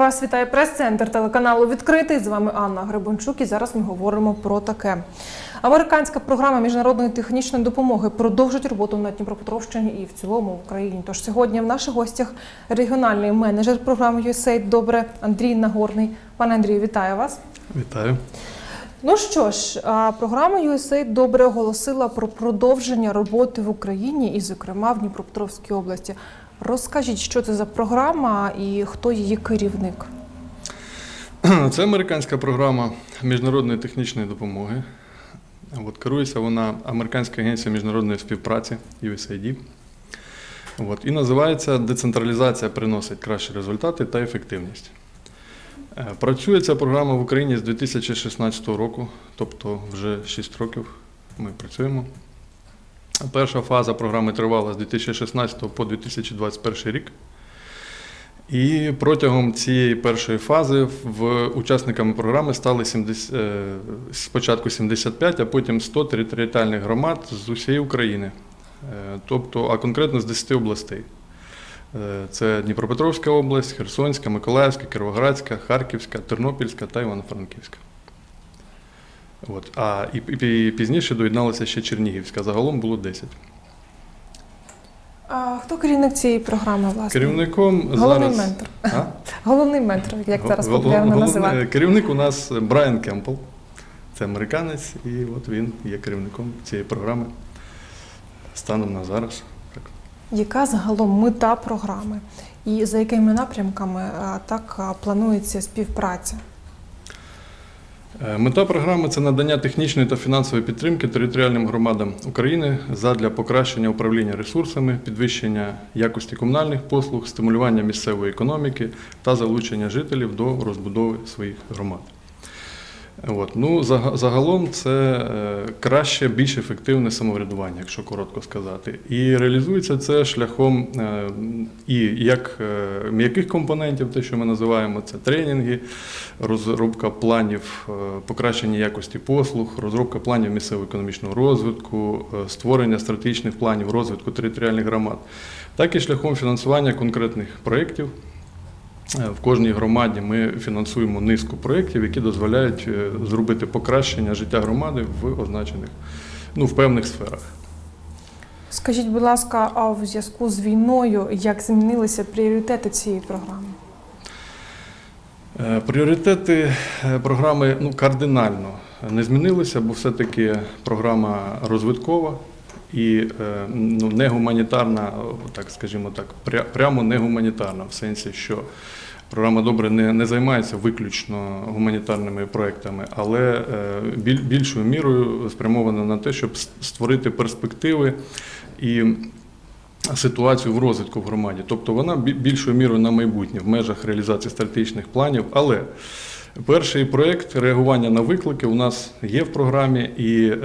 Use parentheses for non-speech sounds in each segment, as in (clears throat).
Вас вітає прес-центр телеканалу Відкритий. З вами Анна Гребенчук. І зараз ми говоримо про таке. Американська програма міжнародної технічної допомоги продовжить роботу на Дніпропетровщині і в цілому в Україні. Тож сьогодні в наших гостях регіональний менеджер програми USAID Добре Андрій Нагорний. Пане Андрію, вітаю вас. Вітаю. Ну що ж, програма USAID добре оголосила про продовження роботи в Україні і, зокрема, в Дніпропетровській області. Розкажіть, що це за програма і хто її керівник? (clears throat) Це американська програма міжнародної технічної допомоги. От, керується вона Американська агенція міжнародної співпраці USAID. От, і називається Децентралізація приносить кращі результати та ефективність. Е, Працює ця програма в Україні з 2016 року, тобто вже 6 років ми працюємо. Перша фаза програми тривала з 2016 по 2021 рік. І протягом цієї першої фази в учасниками програми стали 70, е, спочатку 75, а потім 100 територіальних громад з усієї України, Е, тобто, а конкретно з 10 областей. Е, Це Дніпропетровська область, Херсонська, Миколаївська, Кіровоградська, Харківська, Тернопільська та Івано-Франківська. От. А і, і пізніше доєдналася ще Чернігівська. Загалом було 10. А хто керівник цієї програми, власне? Керівником Головний зараз. ментор. А? (laughs) Головний ментор, як зараз Гол- популярно головний- називати. Керівник у нас Брайан Кемпл. Це американець, і от він є керівником цієї програми станом на зараз. Так. Яка загалом мета програми? І за якими напрямками а, так а, планується співпраця? Е, Мета програми це надання технічної та фінансової підтримки територіальним громадам України задля покращення управління ресурсами, підвищення якості комунальних послуг, стимулювання місцевої економіки та залучення жителів до розбудови своїх громад. От. Ну, зага- загалом це е, краще, більш ефективне самоврядування, якщо коротко сказати. І реалізується це шляхом е, і як е, м'яких компонентів, те, що ми називаємо, це тренінги, розробка планів покращення якості послуг, розробка планів місцевого економічного розвитку, створення стратегічних планів розвитку територіальних громад, так і шляхом фінансування конкретних проєктів. Е, В кожній громаді ми фінансуємо низку проєктів, які дозволяють е, зробити покращення життя громади в означених, ну, в певних сферах. Скажіть, будь ласка, а в зв'язку з війною як змінилися пріоритети цієї програми? Е, Пріоритети програми ну, кардинально не змінилися, бо все-таки програма розвиткова і е, ну, не гуманітарна, так скажімо так, пря- прямо не гуманітарна, в сенсі, що програма добре не, не займається виключно гуманітарними проектами, але е, біль- більшою мірою спрямована на те, щоб створити перспективи і ситуацію в розвитку в громаді. Тобто вона бі- більшою мірою на майбутнє в межах реалізації стратегічних планів. Але перший проєкт реагування на виклики у нас є в програмі, і е,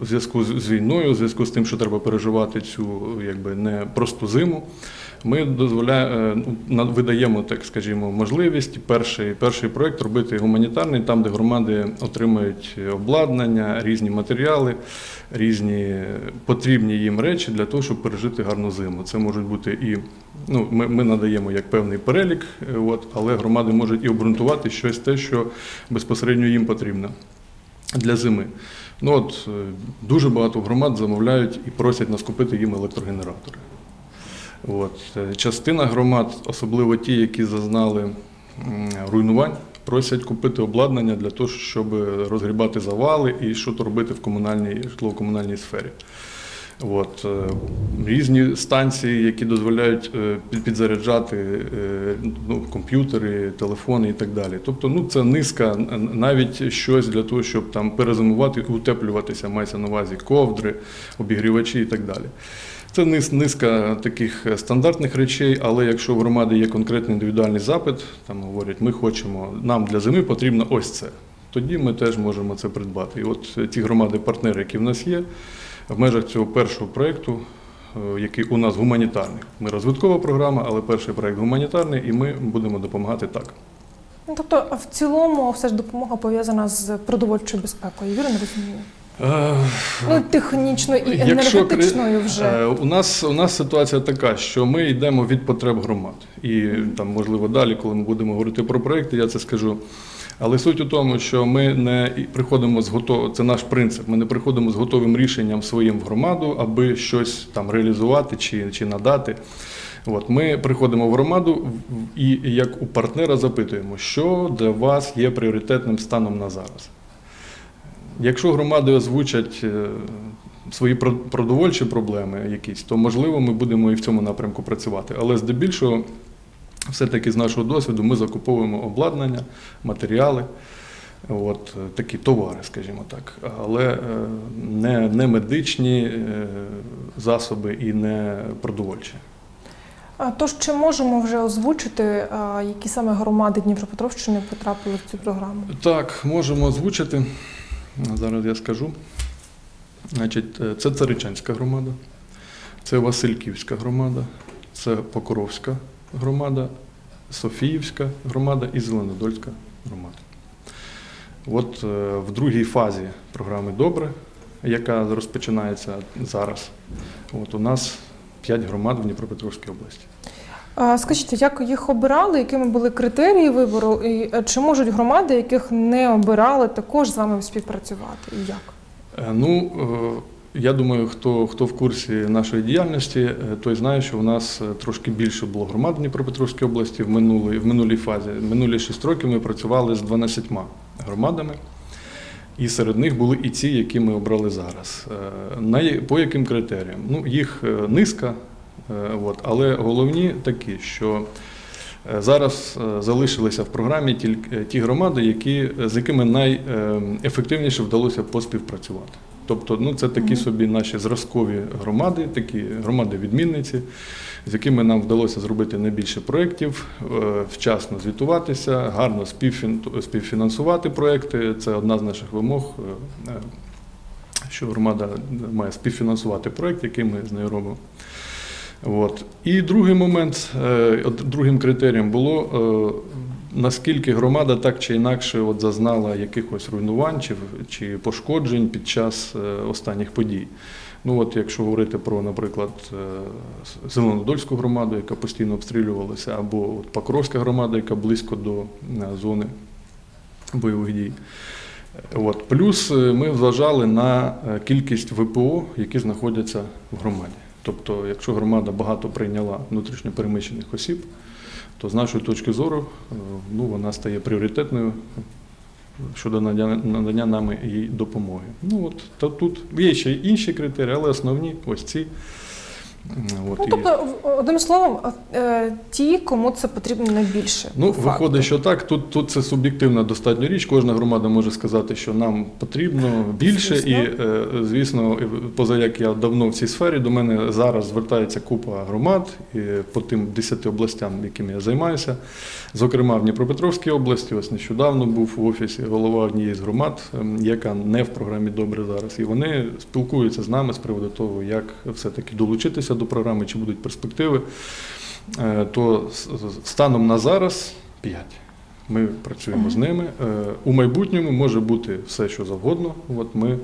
в зв'язку з війною, в зв'язку з тим, що треба переживати цю якби непросту зиму. Ми дозволяємо ну, видаємо, так скажімо, можливість перший, перший проєкт робити гуманітарний, там, де громади отримують обладнання, різні матеріали, різні потрібні їм речі для того, щоб пережити гарну зиму. Це можуть бути і ну, ми, ми надаємо як певний перелік, е, от, але громади можуть і обґрунтувати щось те, що безпосередньо їм потрібно для зими. Ну от е, дуже багато громад замовляють і просять нас купити їм електрогенератори. От. е, Частина громад, особливо ті, які зазнали руйнувань, просять купити обладнання для того, щоб розгрібати завали і що то робити в комунальній житлово-комунальній сфері. От, е, різні станції, які дозволяють е, підзаряджати е, ну, комп'ютери, телефони і так далі. Тобто, ну, це низка, навіть щось для того, щоб там перезимувати, утеплюватися, мається на увазі ковдри, обігрівачі і так далі. Це низка таких стандартних речей, але якщо в громади є конкретний індивідуальний запит, там говорять, ми хочемо, нам для зими потрібно ось це. Тоді ми теж можемо це придбати. І от ті громади-партнери, які в нас є, в межах цього першого проєкту, е, який у нас гуманітарний. Ми розвиткова програма, але перший проєкт гуманітарний, і ми будемо допомагати так. Ну, тобто, в цілому, все ж допомога пов'язана з продовольчою безпекою, вірно розумію? Е, Ну, технічно і енергетичною вже. Е, У нас, у нас ситуація така, що ми йдемо від потреб громад. І там, можливо, далі, коли ми будемо говорити про проекти, я це скажу. Але суть у тому, що ми не приходимо з готовим, це наш принцип. Ми не приходимо з готовим рішенням своїм в громаду, аби щось там реалізувати чи, чи надати. От ми приходимо в громаду і як у партнера запитуємо, що для вас є пріоритетним станом на зараз. Якщо громади озвучать е, свої продовольчі проблеми якісь, то можливо ми будемо і в цьому напрямку працювати. Але здебільшого, все-таки з нашого досвіду, ми закуповуємо обладнання, матеріали, от, такі товари, скажімо так, але е, не, не медичні е, засоби і не продовольчі. Тож чи можемо вже озвучити, які саме громади Дніпропетровщини потрапили в цю програму? Так, можемо озвучити. Зараз я скажу. Значить, е, це Царичанська громада, це Васильківська громада, це Покровська громада, Софіївська громада і Зеленодольська громада. От е, в другій фазі програми Добре, яка розпочинається зараз, от у нас 5 громад в Дніпропетровській області. Скажіть, як їх обирали, якими були критерії вибору, і е, чи можуть громади, яких не обирали, також з вами співпрацювати? І як? Е, Ну, я думаю, хто, хто в курсі нашої діяльності, е, той знає, що у нас е, трошки більше було громад в Дніпропетровській області в минулій, в минулій фазі. Минулі 6 років ми працювали з 12 громадами, і серед них були і ці, які ми обрали зараз. Е, по яким критеріям? Ну, їх низка, але головні такі, що Зараз залишилися в програмі тільки ті громади, які, з якими найефективніше вдалося поспівпрацювати. Тобто, ну це такі собі наші зразкові громади, такі громади-відмінниці, з якими нам вдалося зробити найбільше проєктів, е, вчасно звітуватися, гарно співфінансувати проєкти. Це одна з наших вимог, е, е, що громада має співфінансувати проєкт, який ми з нею робимо. От. І другий момент, другим критерієм було, наскільки громада так чи інакше от зазнала якихось руйнувань чи, чи пошкоджень під час е, останніх подій. Ну от якщо говорити про, наприклад, е, Зеленодольську громаду, яка постійно обстрілювалася, або от Покровська громада, яка близько до е, зони бойових дій. От. Плюс ми вважали на кількість ВПО, які знаходяться в громаді. Тобто, якщо громада багато прийняла внутрішньопереміщених осіб, то з нашої точки зору е, ну, вона стає пріоритетною щодо надання, надання нами їй допомоги. Ну, от, та тут є ще інші критерії, але основні ось ці. М, От, Ну, тобто, одним словом, е, ті, кому це потрібно найбільше. Ну, факту. виходить, що так. Тут, тут це суб'єктивна достатньо річ. Кожна громада може сказати, що нам потрібно більше. Звісно. І, е, звісно, поза як я давно в цій сфері, до мене зараз звертається купа громад і по тим 10 областям, якими я займаюся. Зокрема, в Дніпропетровській області, ось нещодавно був в офісі голова однієї з громад, ем, яка не в програмі Добре зараз. І вони спілкуються з нами з приводу того, як все-таки долучитися до програми, чи будуть перспективи. Е, то станом на зараз 5. Ми працюємо з ними. Е, У майбутньому може бути все, що завгодно. От ми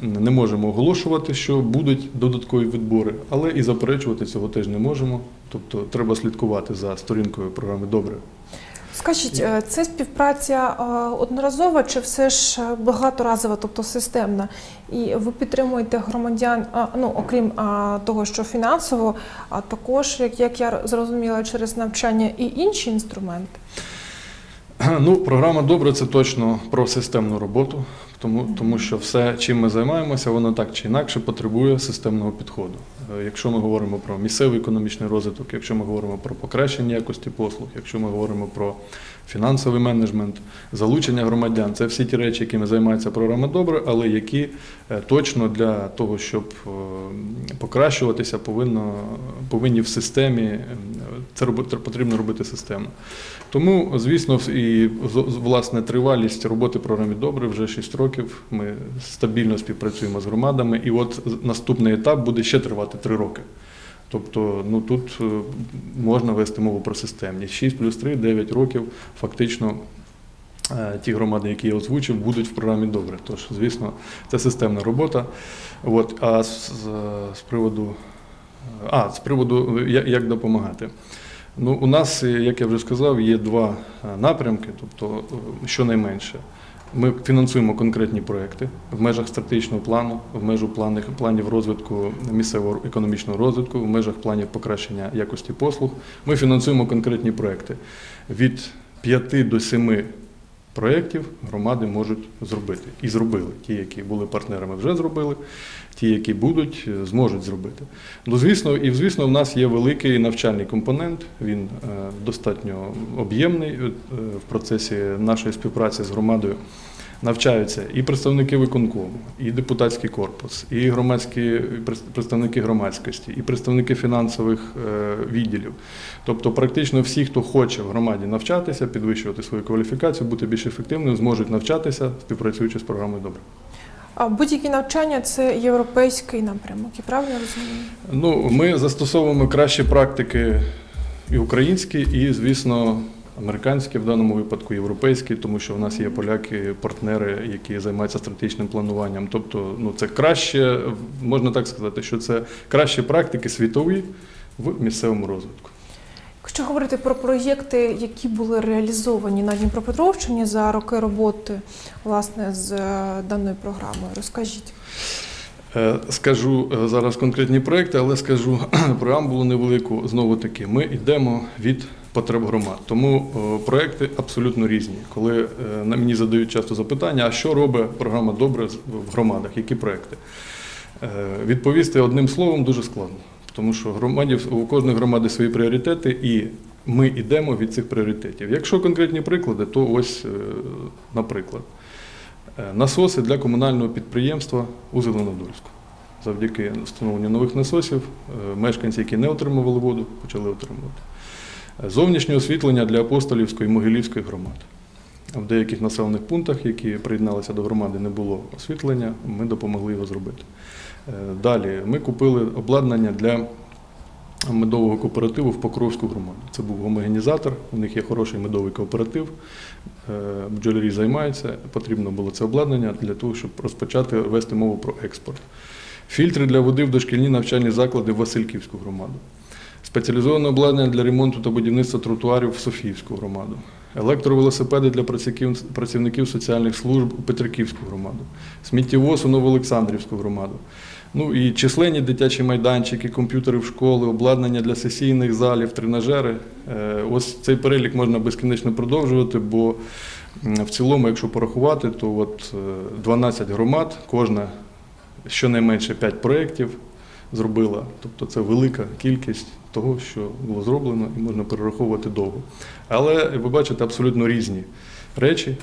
не можемо оголошувати, що будуть додаткові відбори, але і заперечувати цього теж не можемо. Тобто треба слідкувати за сторінкою програми Добре. Скажіть, е, це співпраця е, одноразова чи все ж е, багаторазова, тобто системна? І ви підтримуєте громадян, ну окрім того, що фінансово, а також, як, як я зрозуміла, через навчання і інші інструменти. (clears throat) Ну, програма Добре це точно про системну роботу, тому, тому що все, чим ми займаємося, воно так чи інакше потребує системного підходу. Е, Якщо ми говоримо про місцевий економічний розвиток, якщо ми говоримо про покращення якості послуг, якщо ми говоримо про фінансовий менеджмент, залучення громадян, це всі ті речі, якими займається програма Добре, але які е, точно для того, щоб е, покращуватися, повинно, повинні в системі це потрібно робити системно. Тому, звісно, і власне тривалість роботи програми добре вже 6 років. Ми стабільно співпрацюємо з громадами, і от наступний етап буде ще тривати 3 роки. Тобто, ну тут е, можна вести мову про системність. 6 плюс 3 – 9 років фактично е, ті громади, які я озвучив, будуть в програмі добре. Тож, звісно, це системна робота. От, а з, з, з приводу, а, з приводу як допомагати. Ну, у нас, е, як я вже сказав, є два е, напрямки, тобто е, щонайменше. Ми фінансуємо конкретні проекти в межах стратегічного плану, в межах планів, планів розвитку місцевого економічного розвитку, в межах планів покращення якості послуг. Ми фінансуємо конкретні проекти. Від 5 до 7 проєктів громади можуть зробити. І зробили. Ті, які були партнерами, вже зробили, ті, які будуть, е, зможуть зробити. Ну, звісно, і звісно, в нас є великий навчальний компонент. Він е, достатньо об'ємний Е, в процесі нашої співпраці з громадою. Навчаються і представники виконкому, і депутатський корпус, і громадські і представники громадськості, і представники фінансових е, відділів. Тобто, практично всі, хто хоче в громаді навчатися, підвищувати свою кваліфікацію, бути більш ефективним, зможуть навчатися, співпрацюючи з програмою добре. А будь-які навчання це європейський напрямок, я правильно розумію? Ну, ми застосовуємо кращі практики і українські, і, звісно, американські, в даному випадку європейські, тому що в нас є поляки, партнери, які займаються стратегічним плануванням. Тобто, ну це краще, можна так сказати, що це кращі практики світові в місцевому розвитку. Якщо говорити про проєкти, які були реалізовані на Дніпропетровщині за роки роботи власне з е, даною програмою, розкажіть. Е, Скажу е, зараз конкретні проекти, але скажу (clears throat) преамбулу невелику. Знову таки, ми йдемо від потреб громад. Тому е, проекти абсолютно різні. Коли е, на мені задають часто запитання, а що робить програма добре в громадах, які проекти? Е, Відповісти одним словом дуже складно, тому що громадів, у кожної громади свої пріоритети, і ми йдемо від цих пріоритетів. Якщо конкретні приклади, то ось, наприклад. Насоси для комунального підприємства у Зеленодольську. Завдяки встановленню нових насосів мешканці, які не отримували воду, почали отримувати. Зовнішнє освітлення для апостолівської і могилівської громад. В деяких населених пунктах, які приєдналися до громади, не було освітлення, ми допомогли його зробити. Е, Далі ми купили обладнання для медового кооперативу в Покровську громаду. Це був гомогенізатор, у них є хороший медовий кооператив. Е, Бджолярі займаються, потрібно було це обладнання для того, щоб розпочати вести мову про експорт. Фільтри для води в дошкільні навчальні заклади в Васильківську громаду. Спеціалізоване обладнання для ремонту та будівництва тротуарів в Софіївську громаду. Електровелосипеди для працівників- соціальних служб у Петриківську громаду. Сміттєвоз у Новоолександрівську громаду. Ну і численні дитячі майданчики, комп'ютери в школи, обладнання для сесійних залів, тренажери. Е, Ось цей перелік можна безкінечно продовжувати, бо в цілому, якщо порахувати, то от е, 12 громад, кожна щонайменше 5 проєктів зробила. Тобто це велика кількість того, що було зроблено, і можна перераховувати довго. Але ви бачите абсолютно різні речі,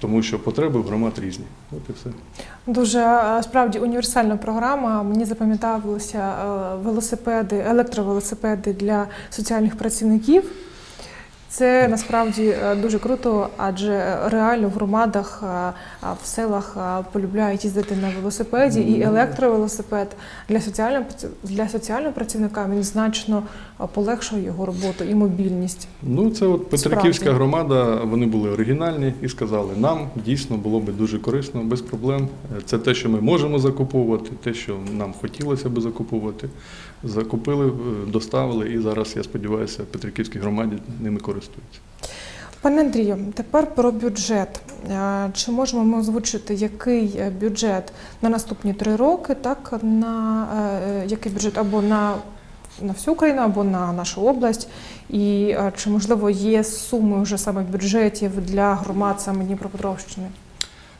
тому що потреби в громад різні. От і все. Дуже е, справді універсальна програма. Мені запам'яталися е, велосипеди, електровелосипеди для соціальних працівників. Це насправді е, дуже круто, адже реально в громадах, е, в селах е, полюбляють їздити на велосипеді, і електровелосипед для соціального для соціального працівника він значно полегшує його роботу і мобільність. Ну, це от Петриківська Справді. громада, вони були оригінальні і сказали, нам дійсно було би дуже корисно, без проблем. Це те, що ми можемо закуповувати, те, що нам хотілося би закуповувати. Закупили, доставили, і зараз, я сподіваюся, Петриківській громаді ними користуються. Пане Андрію, тепер про бюджет. Е, Чи можемо ми озвучити, який е, бюджет на наступні три роки, так на е, який бюджет або на, на всю Україну, або на нашу область? І чи можливо є суми вже саме бюджетів для громад саме Дніпропетровщини?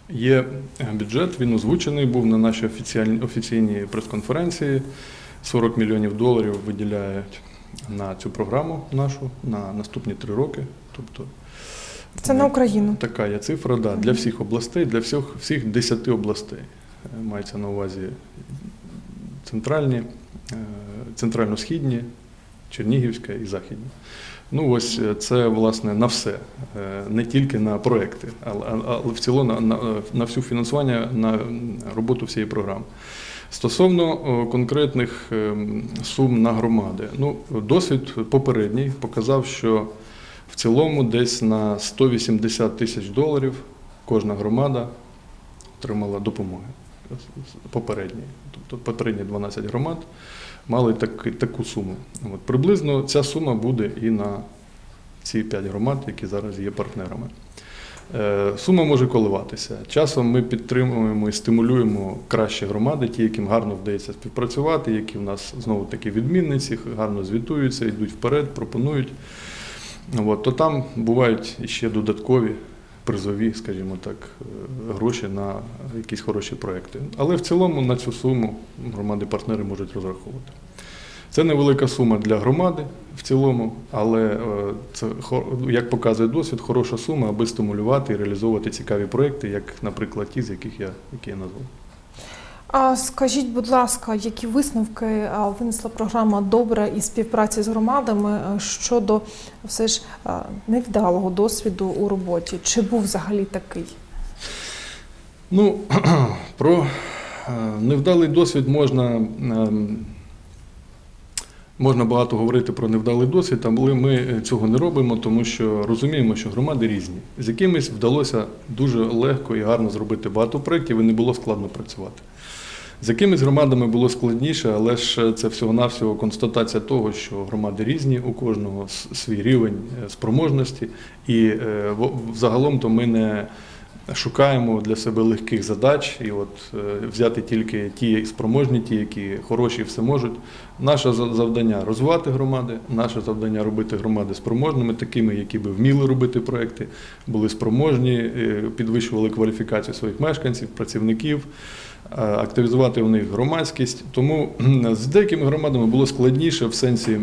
Є бюджет, він озвучений був на нашій офіційній прес-конференції. 40 мільйонів доларів виділяють на цю програму нашу на наступні три роки. Тобто Це на Україну. Така є цифра, да, для всіх областей, для всіх, всіх 10 областей. Е, Мається на увазі центральні, е, центрально-східні, Чернігівська і Західні. Ну, ось е, це власне на все, Е, не тільки на проекти, але, але в цілому на, на, на всю фінансування, на роботу всієї програми. Стосовно конкретних ем, сум на громади, ну, досвід попередній показав, що В цілому десь на 180 тисяч доларів кожна громада отримала допомоги попередні. Тобто попередні 12 громад мали так, таку суму. От, приблизно ця сума буде і на ці 5 громад, які зараз є партнерами. Е, Сума може коливатися. Часом ми підтримуємо і стимулюємо кращі громади, ті, яким гарно вдається співпрацювати, які в нас знову таки відмінниці, гарно звітуються, йдуть вперед, пропонують. От, то там бувають ще додаткові призові, скажімо так, е, гроші на якісь хороші проекти. Але в цілому на цю суму громади-партнери можуть розраховувати. Це невелика сума для громади в цілому, але е, це, як показує досвід, хороша сума, аби стимулювати і реалізовувати цікаві проекти, як, наприклад, ті, з яких я, які я назвав. А скажіть, будь ласка, які висновки винесла програма Добре і співпраці з громадами щодо все ж невдалого досвіду у роботі? Чи був взагалі такий? Ну, (clears throat) про е, невдалий досвід можна, ем, можна багато говорити про невдалий досвід, але ми цього не робимо, тому що розуміємо, що громади різні. З якимись вдалося дуже легко і гарно зробити багато проєктів і не було складно працювати. З якимись громадами було складніше, але ж це всього-навсього констатація того, що громади різні, у кожного свій рівень е, спроможності, і е, загалом то ми не шукаємо для себе легких задач, і от е, взяти тільки ті спроможні, ті, які хороші, все можуть. Наше завдання розвивати громади, наше завдання робити громади спроможними, такими, які би вміли робити проекти, були спроможні, е, підвищували кваліфікацію своїх мешканців, працівників. е, Активізувати в них громадськість, тому з деякими громадами було складніше в сенсі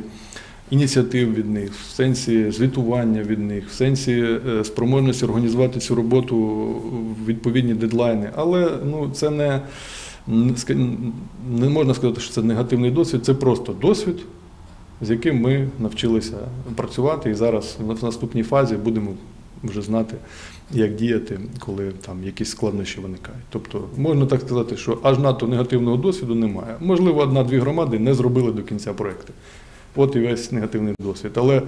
ініціатив від них, в сенсі звітування від них, в сенсі е, спроможності організувати цю роботу в відповідні дедлайни. Але ну, це не, не можна сказати, що це негативний досвід, це просто досвід, з яким ми навчилися працювати, і зараз в наступній фазі будемо вже знати, як діяти, коли там якісь складнощі виникають. Тобто можна так сказати, що аж надто негативного досвіду немає. Можливо, одна-дві громади не зробили до кінця проекти. От і весь негативний досвід. Але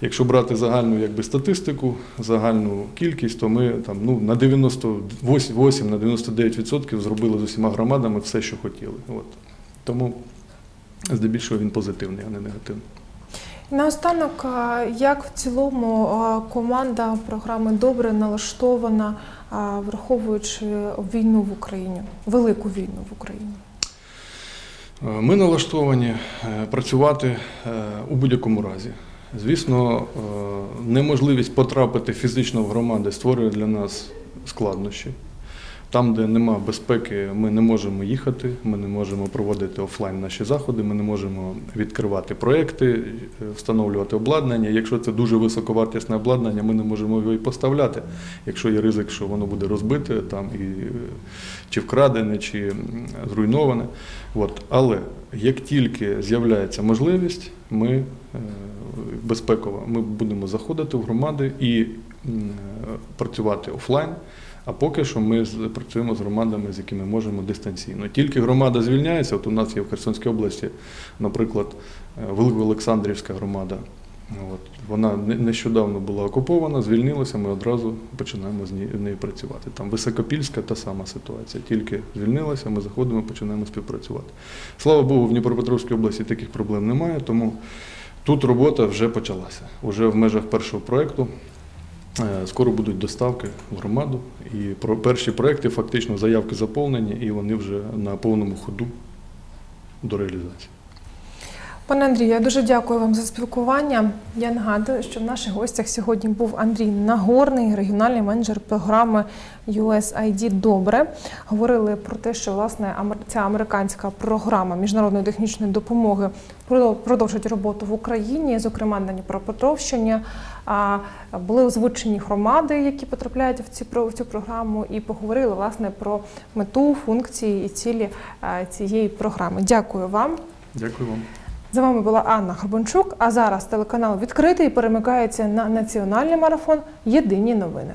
якщо брати загальну якби, статистику, загальну кількість, то ми там, ну, на 98 на 99% зробили з усіма громадами все, що хотіли. От. Тому здебільшого він позитивний, а не негативний. Наостанок, як в цілому команда програми Добре налаштована, враховуючи війну в Україні, велику війну в Україні? Е, Ми налаштовані е, працювати е, у будь-якому разі. Звісно, неможливість потрапити фізично в громади створює для нас складнощі. Там, де нема безпеки, ми не можемо їхати, ми не можемо проводити офлайн наші заходи, ми не можемо відкривати проекти, е, встановлювати обладнання. Якщо це дуже високовартісне обладнання, ми не можемо його і поставляти. Якщо є ризик, що воно буде розбите там і е, чи вкрадене, чи зруйноване. От. Але як тільки з'являється можливість, ми е, безпеково ми будемо заходити в громади і працювати офлайн. А поки що ми працюємо з громадами, з якими можемо дистанційно. Тільки громада звільняється. От у нас є в Херсонській області, наприклад, е, Великоолександрівська громада. От. Вона нещодавно була окупована, звільнилася, ми одразу починаємо з нею, нею працювати. Там Високопільська та сама ситуація. Тільки звільнилася, ми заходимо, починаємо співпрацювати. Слава Богу, в Дніпропетровській області таких проблем немає, тому тут робота вже почалася. Уже в межах першого проєкту. Е, Скоро будуть доставки в громаду, і перші проекти фактично заявки заповнені, і вони вже на повному ходу до реалізації. Пане Андрію, я дуже дякую вам за спілкування. Я нагадую, що в наших гостях сьогодні був Андрій Нагорний, регіональний менеджер програми USAID Добре. Говорили про те, що власне ця американська програма міжнародної технічної допомоги продов- продовжить роботу в Україні, зокрема на Дніпропетровщині. Були озвучені громади, які потрапляють в про- в цю програму, і поговорили власне про мету, функції і цілі цієї програми. Дякую вам. Дякую вам. За вами була Анна Горбанчук. А зараз телеканал відкритий перемикається на національний марафон Єдині новини.